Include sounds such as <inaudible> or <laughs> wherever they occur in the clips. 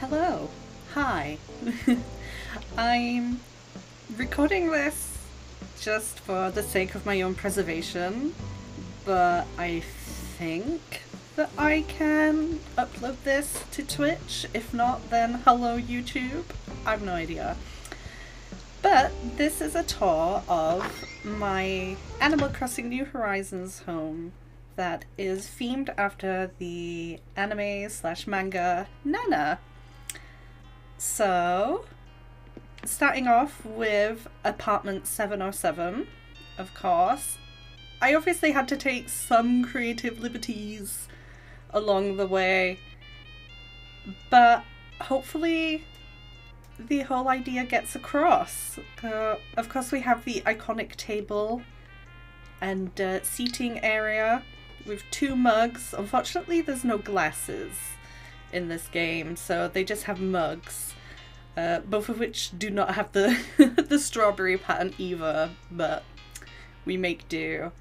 Hello. Hi. <laughs> I'm recording this just for the sake of my own preservation, but I think that I can upload this to Twitch. If not, then hello YouTube. I've no idea. But this is a tour of my Animal Crossing New Horizons home that is themed after the anime slash manga Nana. So, starting off with apartment 707, of course. I obviously had to take some creative liberties along the way, but hopefully the whole idea gets across. Uh, of course, we have the iconic table and uh, seating area with two mugs. Unfortunately, there's no glasses in this game, so they just have mugs. Uh, both of which do not have the <laughs> the strawberry pattern either, but we make do.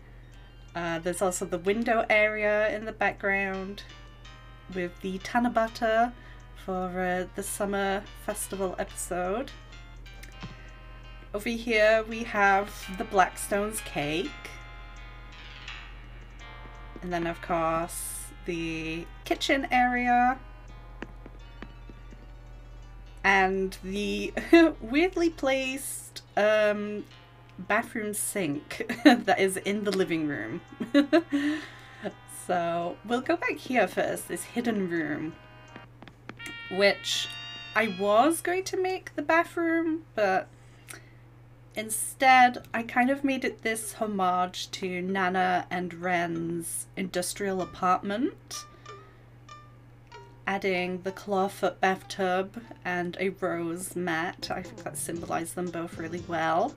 Uh, there's also the window area in the background with the Tanabata for uh, the summer festival episode. Over here we have the Blackstone's cake. And then of course the kitchen area. And the <laughs> weirdly placed um, bathroom sink <laughs> that is in the living room. <laughs> so we'll go back here first, this hidden room which I was going to make the bathroom, but instead I kind of made it this homage to Nana and Ren's industrial apartment, adding the clawfoot bathtub and a rose mat. I think that symbolized them both really well.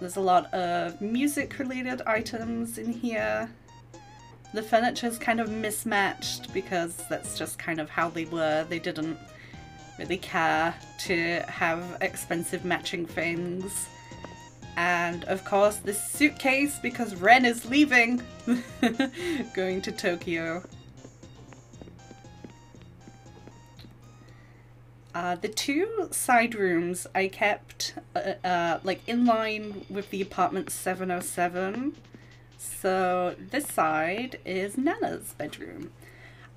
There's a lot of music related items in here. The furniture is kind of mismatched because that's just kind of how they were. They didn't really care to have expensive matching things. And of course, this suitcase because Ren is leaving, <laughs> going to Tokyo. Uh, the two side rooms I kept uh, uh, like in line with the apartment 707 so this side is Nana's bedroom.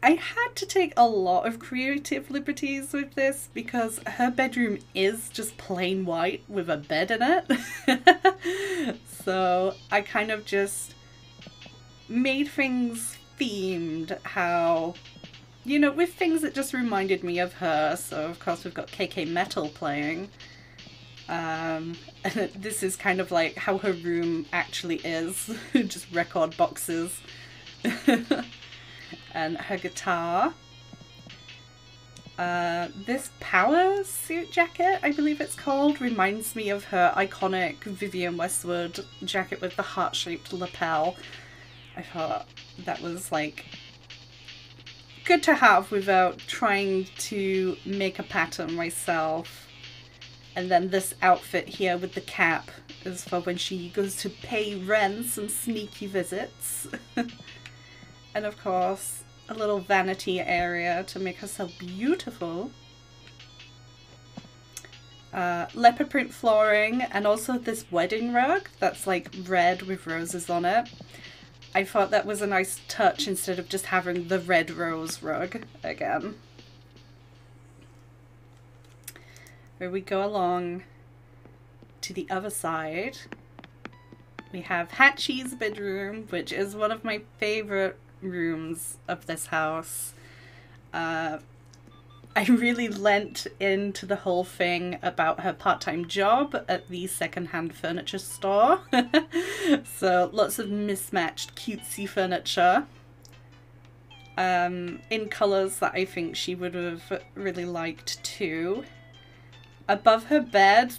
I had to take a lot of creative liberties with this because her bedroom is just plain white with a bed in it. <laughs> so I kind of just made things themed how you know with things that just reminded me of her so of course we've got KK Metal playing um, <laughs> and this is kind of like how her room actually is <laughs> just record boxes. <laughs> and her guitar. Uh, this power suit jacket, I believe it's called, reminds me of her iconic Vivienne Westwood jacket with the heart shaped lapel. I thought that was like good to have without trying to make a pattern myself. And then this outfit here with the cap is for when she goes to pay Ren some sneaky visits. <laughs> and of course, a little vanity area to make herself beautiful. Uh, leopard print flooring and also this wedding rug that's like red with roses on it. I thought that was a nice touch instead of just having the red rose rug again. where we go along to the other side. We have Hachi's bedroom, which is one of my favorite rooms of this house. Uh, I really lent into the whole thing about her part-time job at the second-hand furniture store. <laughs> so lots of mismatched cutesy furniture. Um, in colours that I think she would have really liked too above her bed.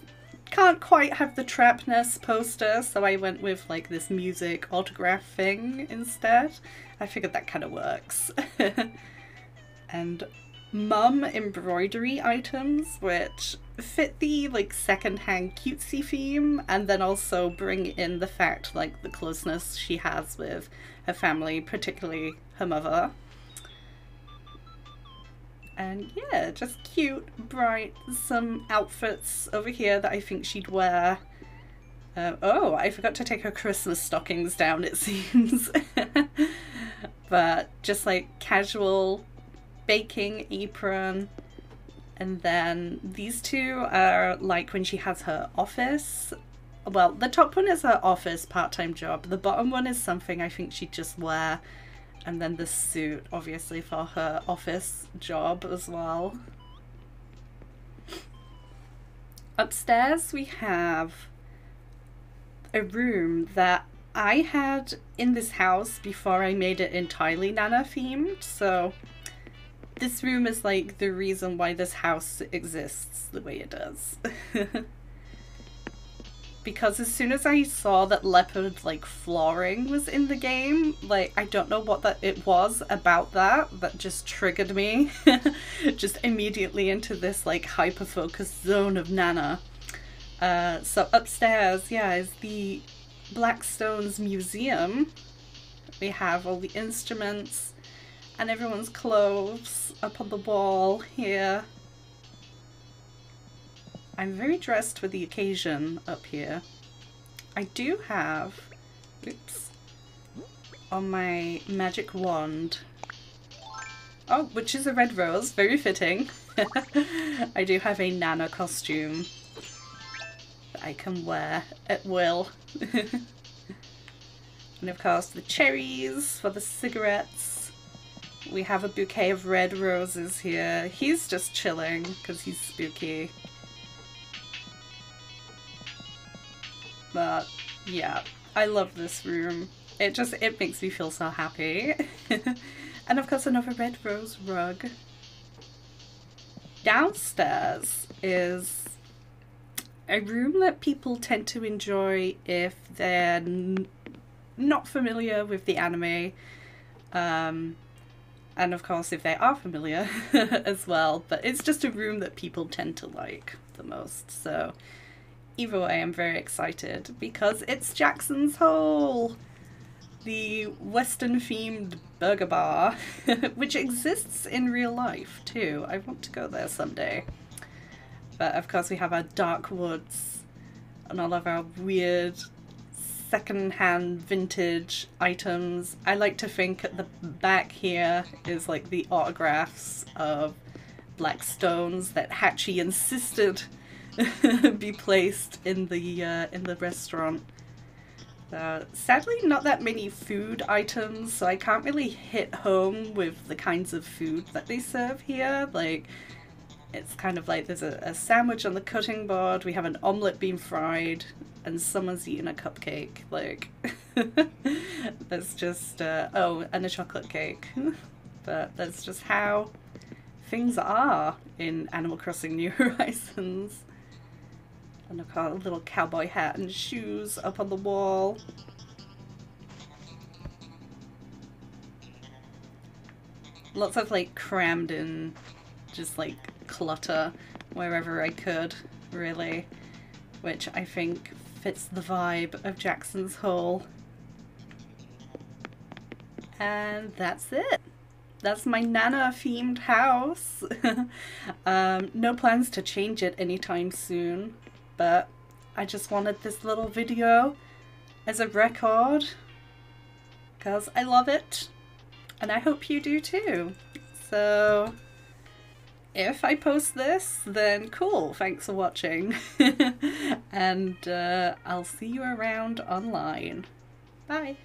Can't quite have the Trapnest poster, so I went with like this music autograph thing instead. I figured that kind of works. <laughs> and mum embroidery items, which fit the like secondhand cutesy theme, and then also bring in the fact like the closeness she has with her family, particularly her mother. And yeah, just cute, bright, some outfits over here that I think she'd wear. Uh, oh, I forgot to take her Christmas stockings down, it <laughs> seems. <laughs> but just like casual baking apron. And then these two are like when she has her office. Well, the top one is her office part time job. The bottom one is something I think she'd just wear. And then the suit, obviously, for her office job as well. Upstairs, we have a room that I had in this house before I made it entirely Nana themed. So this room is like the reason why this house exists the way it does. <laughs> because as soon as I saw that leopard like flooring was in the game, like I don't know what that it was about that that just triggered me <laughs> just immediately into this like hyper focused zone of Nana. Uh, so upstairs, yeah, is the Blackstones Museum. We have all the instruments and everyone's clothes up on the wall here. I'm very dressed for the occasion up here. I do have, oops, on my magic wand, oh, which is a red rose, very fitting. <laughs> I do have a Nana costume that I can wear at will. <laughs> and of course the cherries for the cigarettes. We have a bouquet of red roses here. He's just chilling because he's spooky. But yeah, I love this room. It just, it makes me feel so happy. <laughs> and of course another red rose rug. Downstairs is a room that people tend to enjoy if they're not familiar with the anime. Um, and of course, if they are familiar <laughs> as well, but it's just a room that people tend to like the most. So, either way, I'm very excited because it's Jackson's Hole, the Western themed burger bar, <laughs> which exists in real life too. I want to go there someday. But of course we have our dark woods and all of our weird second-hand vintage items. I like to think at the back here is like the autographs of black stones that Hachi insisted <laughs> be placed in the uh, in the restaurant. Uh, sadly, not that many food items, so I can't really hit home with the kinds of food that they serve here. Like, it's kind of like there's a, a sandwich on the cutting board, we have an omelette being fried, and someone's eating a cupcake. Like, <laughs> that's just, uh, oh, and a chocolate cake. <laughs> but that's just how things are in Animal Crossing New <laughs> Horizons. And I've got a little cowboy hat and shoes up on the wall. Lots of like crammed in just like clutter wherever I could, really, which I think fits the vibe of Jackson's Hole. And that's it. That's my Nana themed house. <laughs> um, no plans to change it anytime soon, but I just wanted this little video as a record because I love it and I hope you do too. So if I post this, then cool, thanks for watching. <laughs> and uh, I'll see you around online. Bye.